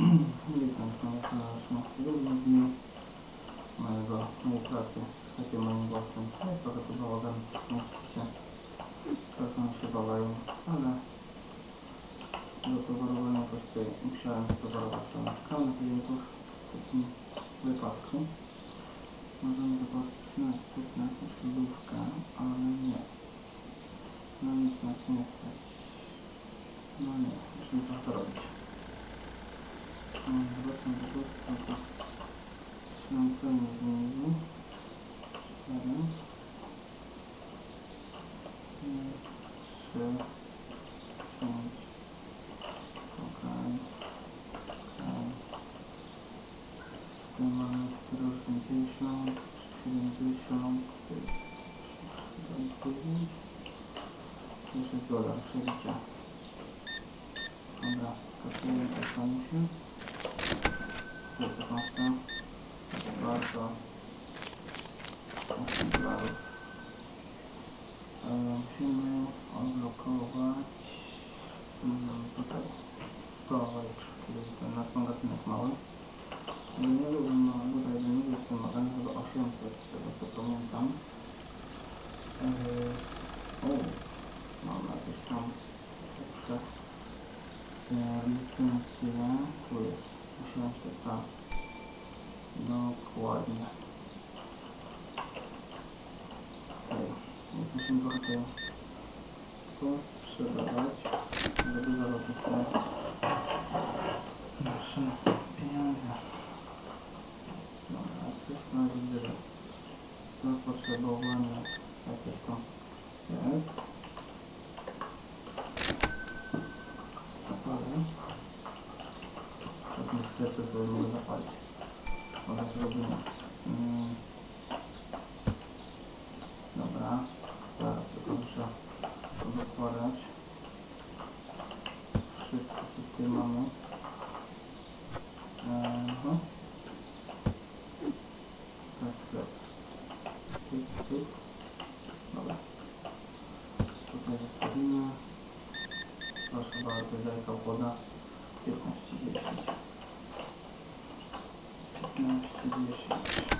Witam Państwa na naszym drugim dniu mojego, mojej pracy z takim moim głosem. No i trochę to bałagam, oczywiście. Trochę się bawają, ale do towarowania jakoś tutaj musiałem stowarować to mieszkalne klientów w takim wypadku. Możemy zobaczyć na jakąś lodówkę, ale nie. No nic nas nie stać. No nie, musimy to Dobra, przebicia. Dobra, kasujemy to komuś. 16, 18, 18 Musimy odblokować mm, tutaj storage, czyli ten nasz magazynek mały. Nie lubię tutaj nie jest ten chyba 800 z tego co pamiętam. E, o, mam jakieś tam jeszcze licencję, tu jest 800, tak. Dokładnie. Okej, musimy trochę tutaj posprzedawać, żeby zarobić te nasze pieniądze. Dobra, coś na widzę, że zapotrzebowanie jakieś tam jest. Zapalę. Tak niestety to nie zapalić. Ale zrobimy. Mm. Dobra, teraz tylko muszę dokładać. Wszystko co tutaj mamy. Aha. Tak, tak. Tyk, tyk. Dobra. Tutaj zostawimy. Proszę bardzo, jajka woda. 15, 10. 15, 10.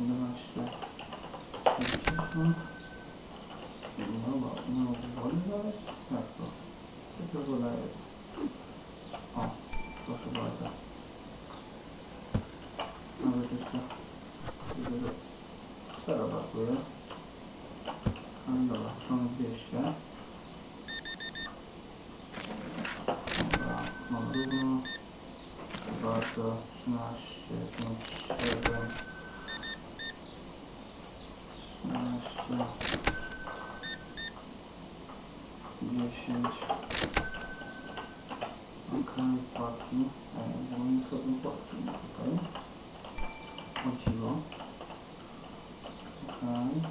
11. Nowa, nowa wolna jest? Jak to? Co to woda? O, proszę bardzo. Nawet jeszcze sera brakuje. Ale dobra, są 200. Dobra, mam równo. 2, 13, 5, 7 dziesięć Okej, płatki. Ja mam sobie płatki. Okej. Chodziło. Okej.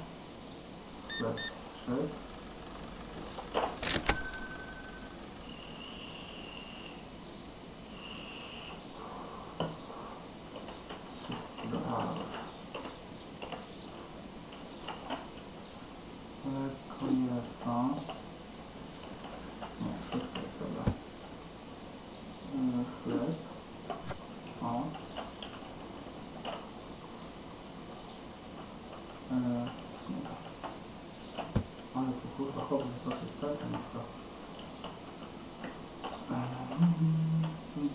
Sklep 3.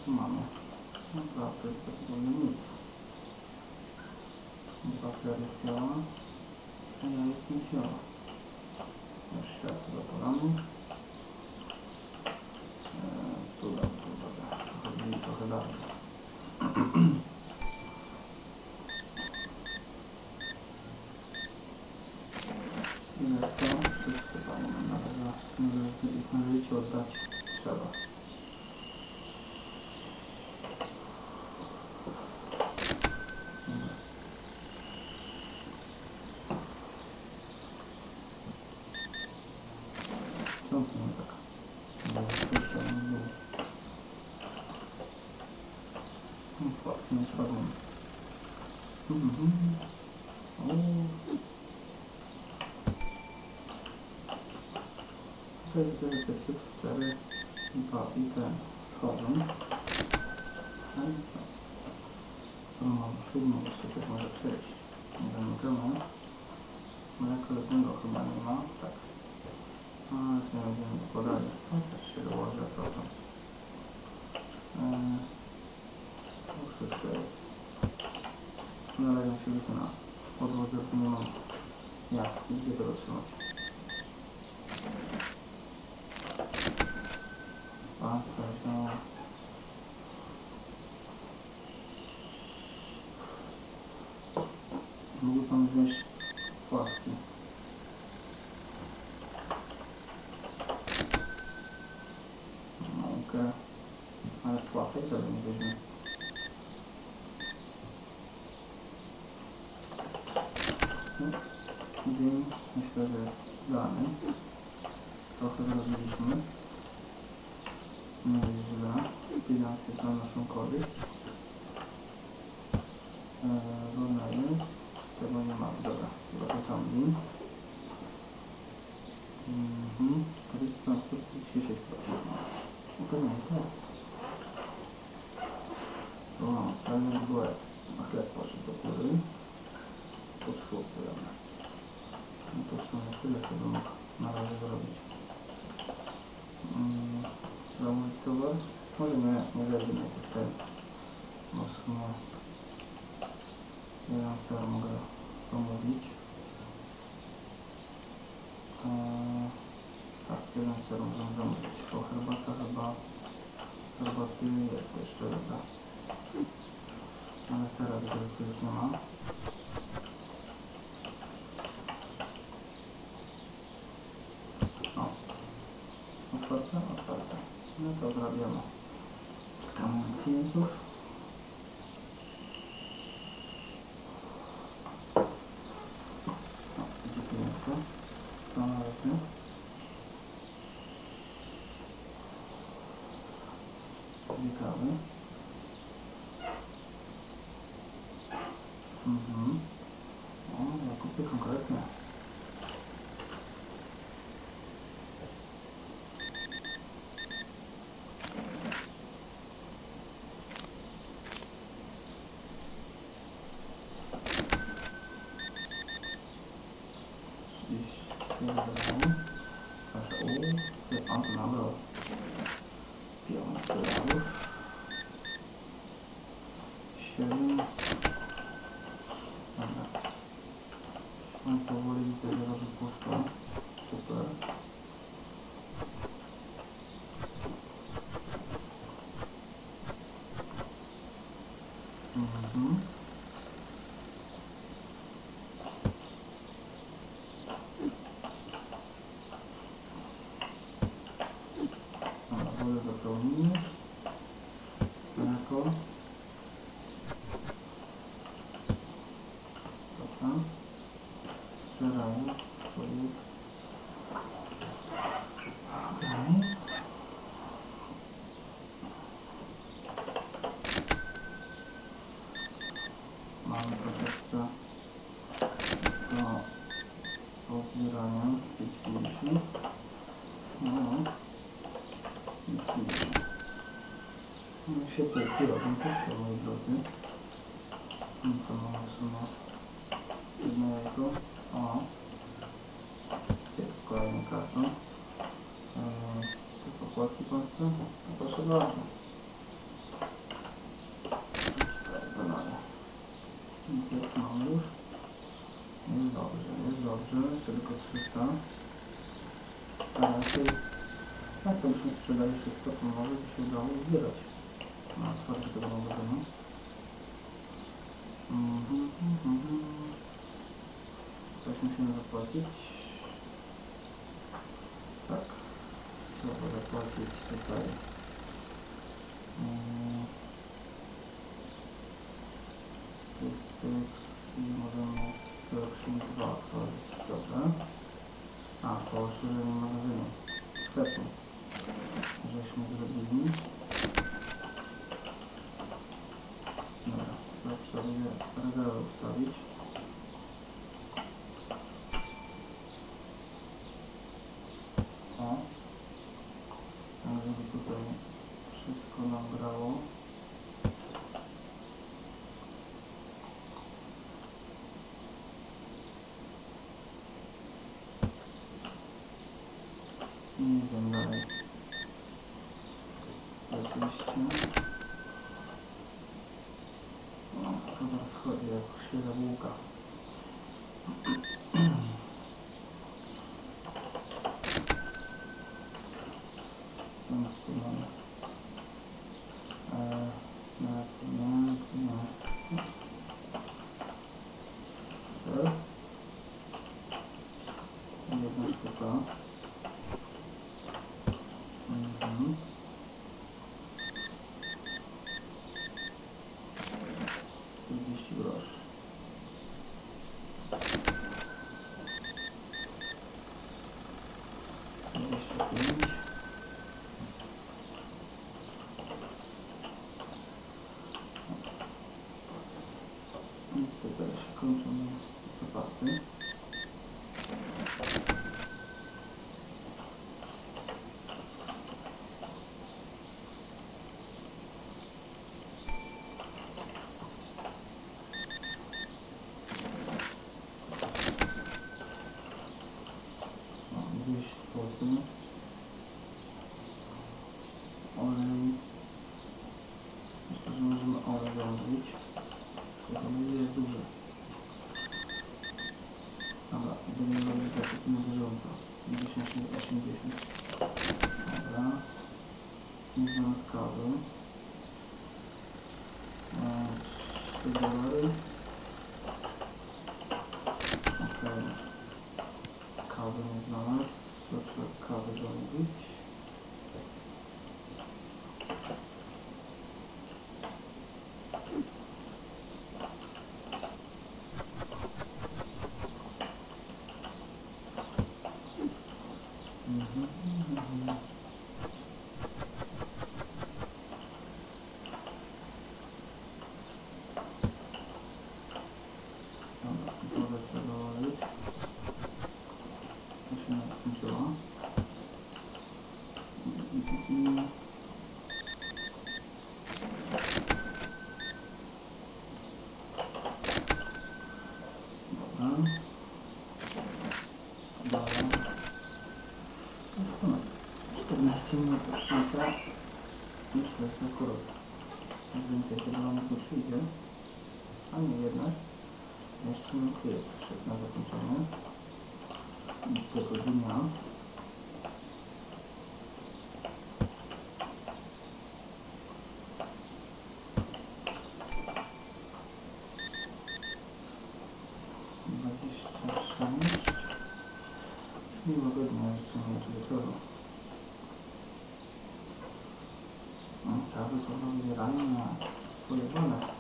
mamy naprawdę praktycznie nic. Dwa sery ciała, a ja jest nie ciała. Jeszcze raz zapalamy. Eee, tu, tu, trochę bliżej, trochę dalej. Ile 6, 9, 6, 4, 2 i te wchodzą. Tak? O, siódmą sobie może przejść. Nie wiem, czemu. Mleko jednego chyba nie ma, tak. A, to nie będziemy podali. No też się dołożę, proszę. Eee, wszystko jest. No ale musi być na odwodze, bo nie mam jak, gdzie to otrzymać. Trochę zrobiliśmy. Nie jest źle. Bilans jest na naszą korzyść. Eee, Równa jest. Tego nie ma. Dobra. Chyba lin. Mhm. Korzyść transportu 36%. No to nie jest źle. O, salny duet. Na chleb poszedł do góry. Podszłupujemy. No to w sumie tyle, co bym na razie zrobić. Zamówić towar? Może nie, nie. Bo w sumie jeden ser mogę zamówić. Eee, tak, jeden ser możemy zamówić. Bo herbata chyba herbaty jest jeszcze dobra. Ale tego już nie ma. No to odrabiamy. Skanuję klientów. O, gdzie klientka? Toalety. Dobra. On powoli widzę, że robi pusto. этого Так, нужно заплатить. Так, чтобы заплатить. Детали. 120. No, to rozchodzi jak się zabłuka. 50. Dobra. I związkowy. 3 dolary. 26. Miłego dnia i słuchajcie wieczoru. No, trzeba by sobie wybranie na swoje wolę.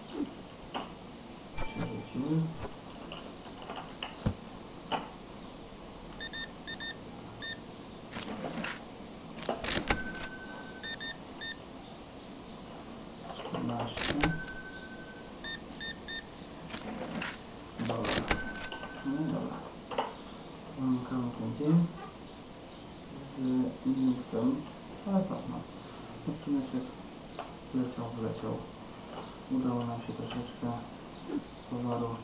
котел. Удало нам все пожару